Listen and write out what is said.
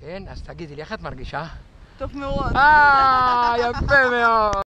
כן, אז תגידי לי, איך את מרגישה? טוב מאוד. אה, יפה מאוד.